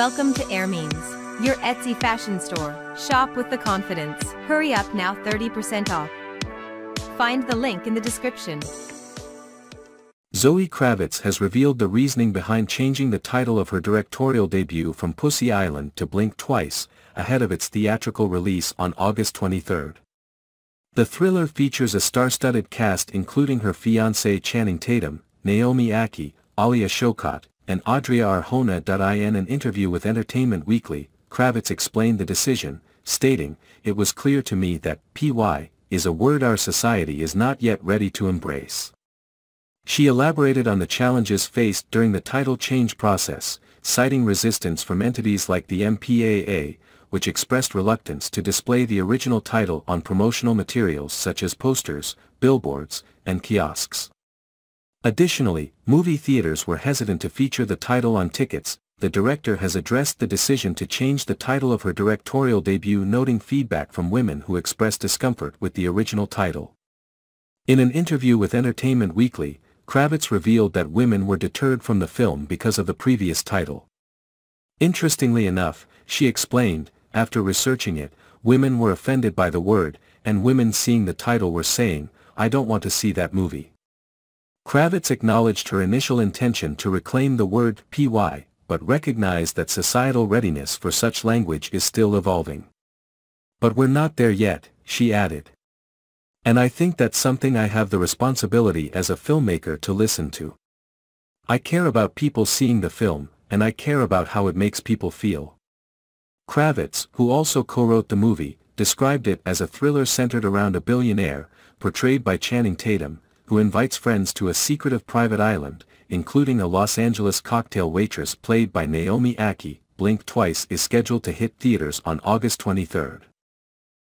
Welcome to Airmeans, your Etsy fashion store. Shop with the confidence. Hurry up now 30% off. Find the link in the description. Zoe Kravitz has revealed the reasoning behind changing the title of her directorial debut from Pussy Island to Blink Twice, ahead of its theatrical release on August 23. The thriller features a star-studded cast including her fiancé Channing Tatum, Naomi Ackie, Alia Shawkat, and Adria Arjona. In an interview with Entertainment Weekly, Kravitz explained the decision, stating, It was clear to me that PY is a word our society is not yet ready to embrace. She elaborated on the challenges faced during the title change process, citing resistance from entities like the MPAA, which expressed reluctance to display the original title on promotional materials such as posters, billboards, and kiosks. Additionally, movie theaters were hesitant to feature the title on tickets, the director has addressed the decision to change the title of her directorial debut noting feedback from women who expressed discomfort with the original title. In an interview with Entertainment Weekly, Kravitz revealed that women were deterred from the film because of the previous title. Interestingly enough, she explained, after researching it, women were offended by the word, and women seeing the title were saying, I don't want to see that movie. Kravitz acknowledged her initial intention to reclaim the word PY, but recognized that societal readiness for such language is still evolving. But we're not there yet, she added. And I think that's something I have the responsibility as a filmmaker to listen to. I care about people seeing the film, and I care about how it makes people feel. Kravitz, who also co-wrote the movie, described it as a thriller centered around a billionaire, portrayed by Channing Tatum, who invites friends to a secretive private island, including a Los Angeles cocktail waitress played by Naomi Ackie. Blink Twice is scheduled to hit theaters on August 23.